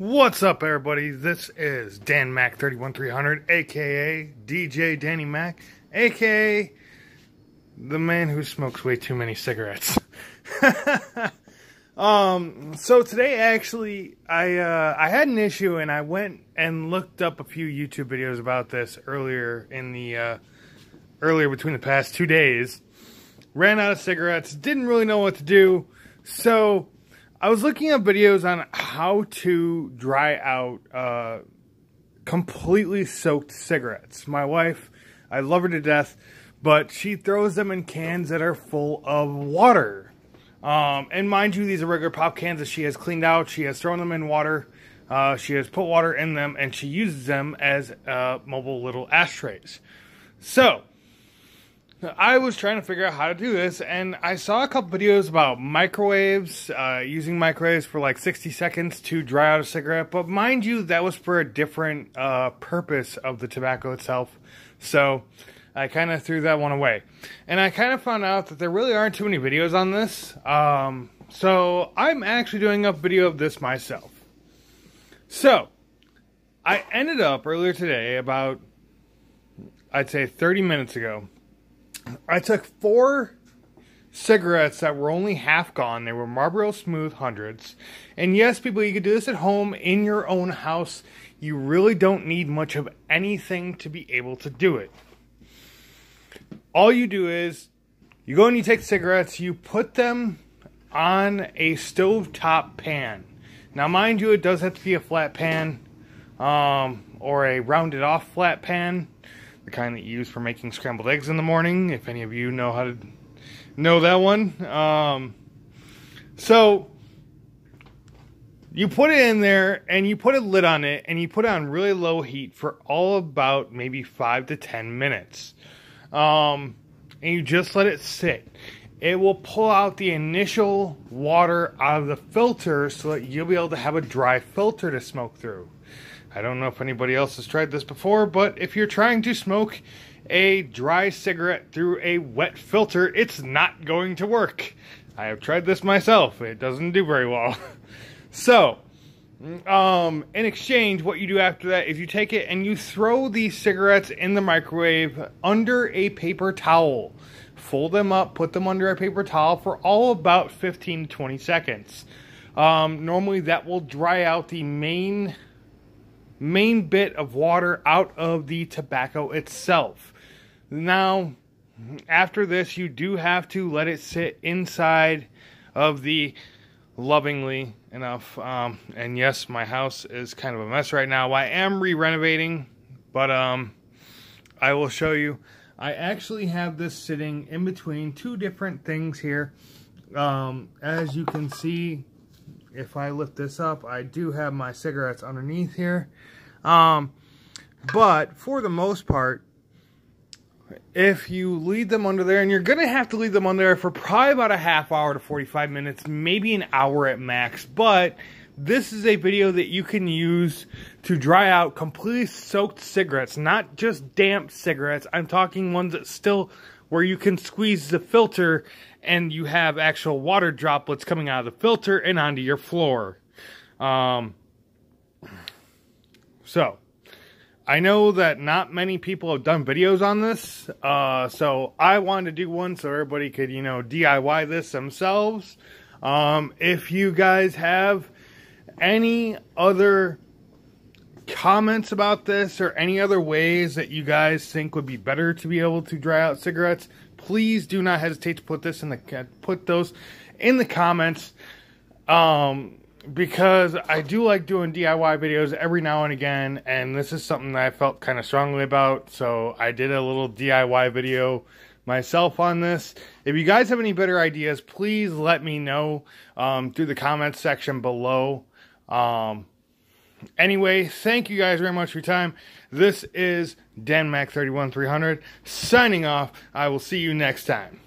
What's up, everybody? This is Dan Mac 31300, aka DJ Danny Mac, aka the man who smokes way too many cigarettes. um, so today, actually, I uh, I had an issue, and I went and looked up a few YouTube videos about this earlier in the uh, earlier between the past two days. Ran out of cigarettes, didn't really know what to do, so I was looking at videos on how to dry out uh, completely soaked cigarettes. My wife, I love her to death, but she throws them in cans that are full of water. Um, and mind you, these are regular pop cans that she has cleaned out. She has thrown them in water. Uh, she has put water in them, and she uses them as uh, mobile little ashtrays. So, I was trying to figure out how to do this, and I saw a couple videos about microwaves, uh, using microwaves for like 60 seconds to dry out a cigarette. But mind you, that was for a different uh, purpose of the tobacco itself. So I kind of threw that one away. And I kind of found out that there really aren't too many videos on this. Um, so I'm actually doing a video of this myself. So I ended up earlier today, about I'd say 30 minutes ago I took four cigarettes that were only half gone. They were Marlboro Smooth Hundreds. And yes, people, you can do this at home in your own house. You really don't need much of anything to be able to do it. All you do is you go and you take cigarettes, you put them on a stovetop pan. Now, mind you, it does have to be a flat pan um, or a rounded off flat pan the kind that you use for making scrambled eggs in the morning. If any of you know how to know that one, um, so you put it in there and you put a lid on it and you put it on really low heat for all about maybe five to ten minutes, um, and you just let it sit. It will pull out the initial water out of the filter so that you'll be able to have a dry filter to smoke through. I don't know if anybody else has tried this before, but if you're trying to smoke a dry cigarette through a wet filter, it's not going to work. I have tried this myself. It doesn't do very well. so, um, in exchange, what you do after that is you take it and you throw these cigarettes in the microwave under a paper towel. Fold them up, put them under a paper towel for all about 15 to 20 seconds. Um, normally, that will dry out the main main bit of water out of the tobacco itself. Now, after this, you do have to let it sit inside of the lovingly enough. Um, and yes, my house is kind of a mess right now. I am re-renovating, but um, I will show you. I actually have this sitting in between two different things here. Um, as you can see, if I lift this up, I do have my cigarettes underneath here. Um, but for the most part, if you leave them under there, and you're going to have to leave them under there for probably about a half hour to 45 minutes, maybe an hour at max. But this is a video that you can use to dry out completely soaked cigarettes, not just damp cigarettes. I'm talking ones that still, where you can squeeze the filter and you have actual water droplets coming out of the filter and onto your floor. Um, so, I know that not many people have done videos on this, uh, so I wanted to do one so everybody could, you know, DIY this themselves. Um, if you guys have any other comments about this or any other ways that you guys think would be better to be able to dry out cigarettes, please do not hesitate to put this in the put those in the comments. Um, because I do like doing DIY videos every now and again, and this is something that I felt kind of strongly about, so I did a little DIY video myself on this. If you guys have any better ideas, please let me know um, through the comments section below. Um, anyway, thank you guys very much for your time. This is DanMac31300 signing off. I will see you next time.